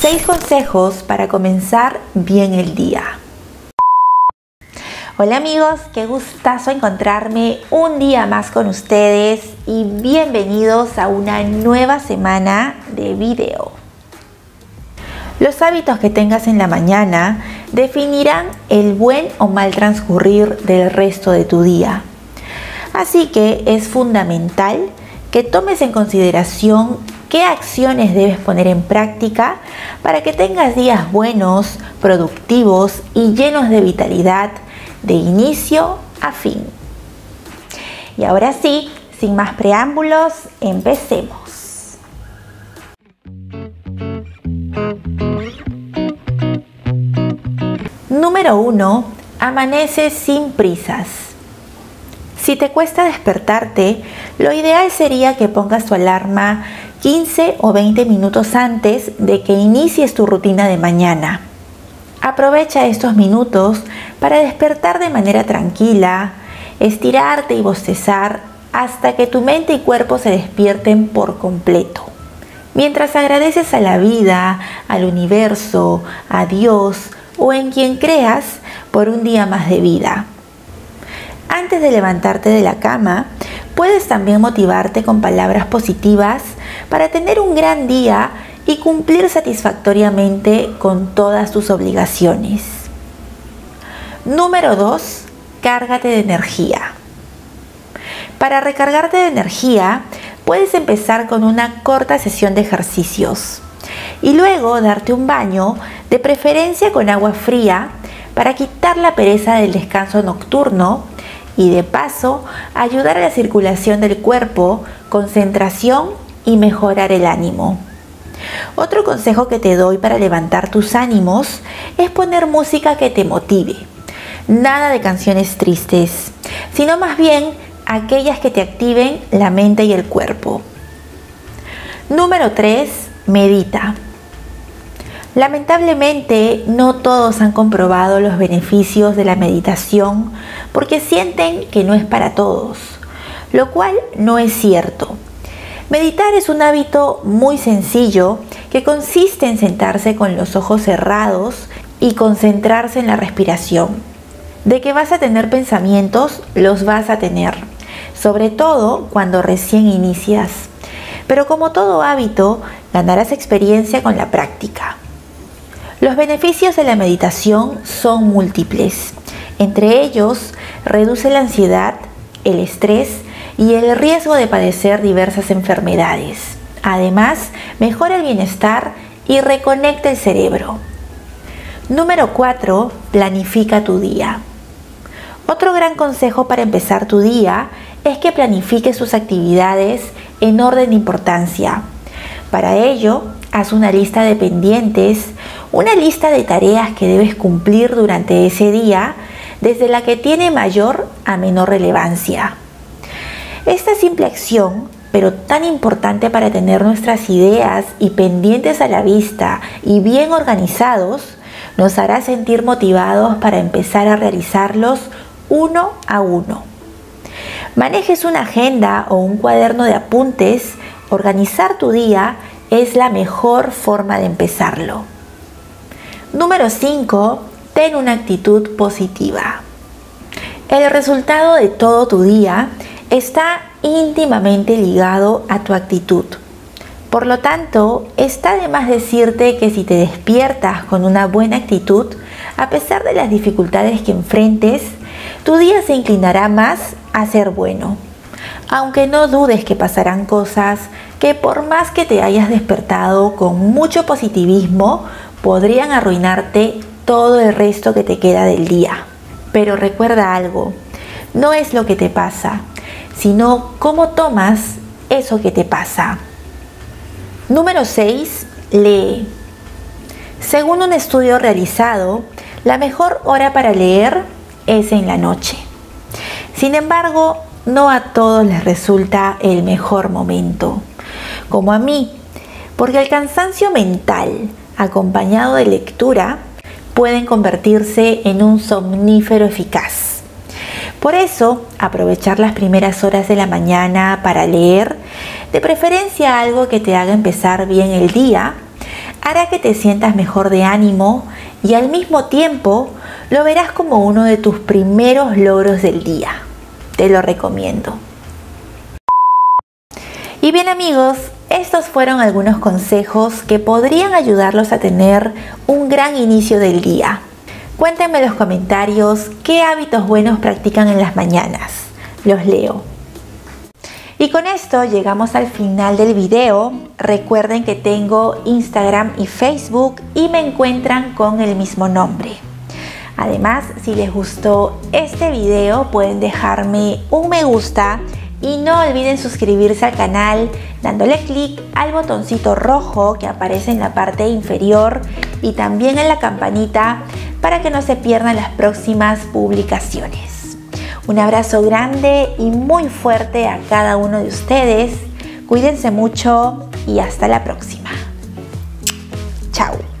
6 consejos para comenzar bien el día. Hola amigos, qué gustazo encontrarme un día más con ustedes y bienvenidos a una nueva semana de video. Los hábitos que tengas en la mañana definirán el buen o mal transcurrir del resto de tu día. Así que es fundamental que tomes en consideración qué acciones debes poner en práctica para que tengas días buenos, productivos y llenos de vitalidad de inicio a fin. Y ahora sí, sin más preámbulos, empecemos. Número 1. Amanece sin prisas. Si te cuesta despertarte, lo ideal sería que pongas tu alarma 15 o 20 minutos antes de que inicies tu rutina de mañana. Aprovecha estos minutos para despertar de manera tranquila, estirarte y bostezar hasta que tu mente y cuerpo se despierten por completo. Mientras agradeces a la vida, al universo, a Dios o en quien creas por un día más de vida. Antes de levantarte de la cama, Puedes también motivarte con palabras positivas para tener un gran día y cumplir satisfactoriamente con todas tus obligaciones. Número 2. Cárgate de energía. Para recargarte de energía, puedes empezar con una corta sesión de ejercicios y luego darte un baño, de preferencia con agua fría, para quitar la pereza del descanso nocturno y de paso ayudar a la circulación del cuerpo, concentración y mejorar el ánimo. Otro consejo que te doy para levantar tus ánimos es poner música que te motive. Nada de canciones tristes, sino más bien aquellas que te activen la mente y el cuerpo. Número 3. Medita. Lamentablemente, no todos han comprobado los beneficios de la meditación porque sienten que no es para todos, lo cual no es cierto. Meditar es un hábito muy sencillo que consiste en sentarse con los ojos cerrados y concentrarse en la respiración. De que vas a tener pensamientos, los vas a tener, sobre todo cuando recién inicias. Pero como todo hábito, ganarás experiencia con la práctica. Los beneficios de la meditación son múltiples. Entre ellos, reduce la ansiedad, el estrés y el riesgo de padecer diversas enfermedades. Además, mejora el bienestar y reconecta el cerebro. Número 4. Planifica tu día. Otro gran consejo para empezar tu día es que planifiques tus actividades en orden de importancia. Para ello, haz una lista de pendientes, una lista de tareas que debes cumplir durante ese día, desde la que tiene mayor a menor relevancia. Esta simple acción, pero tan importante para tener nuestras ideas y pendientes a la vista y bien organizados, nos hará sentir motivados para empezar a realizarlos uno a uno. Manejes una agenda o un cuaderno de apuntes, organizar tu día es la mejor forma de empezarlo. Número 5. Ten una actitud positiva. El resultado de todo tu día está íntimamente ligado a tu actitud. Por lo tanto, está de más decirte que si te despiertas con una buena actitud, a pesar de las dificultades que enfrentes, tu día se inclinará más a ser bueno. Aunque no dudes que pasarán cosas que por más que te hayas despertado con mucho positivismo, podrían arruinarte todo el resto que te queda del día. Pero recuerda algo, no es lo que te pasa, sino cómo tomas eso que te pasa. Número 6. Lee. Según un estudio realizado, la mejor hora para leer es en la noche. Sin embargo, no a todos les resulta el mejor momento como a mí, porque el cansancio mental acompañado de lectura pueden convertirse en un somnífero eficaz. Por eso, aprovechar las primeras horas de la mañana para leer, de preferencia algo que te haga empezar bien el día, hará que te sientas mejor de ánimo y al mismo tiempo lo verás como uno de tus primeros logros del día. Te lo recomiendo. Y bien amigos, estos fueron algunos consejos que podrían ayudarlos a tener un gran inicio del día. Cuéntenme en los comentarios qué hábitos buenos practican en las mañanas. Los leo. Y con esto llegamos al final del video. Recuerden que tengo Instagram y Facebook y me encuentran con el mismo nombre. Además, si les gustó este video pueden dejarme un me gusta y no olviden suscribirse al canal dándole clic al botoncito rojo que aparece en la parte inferior y también en la campanita para que no se pierdan las próximas publicaciones. Un abrazo grande y muy fuerte a cada uno de ustedes. Cuídense mucho y hasta la próxima. Chao.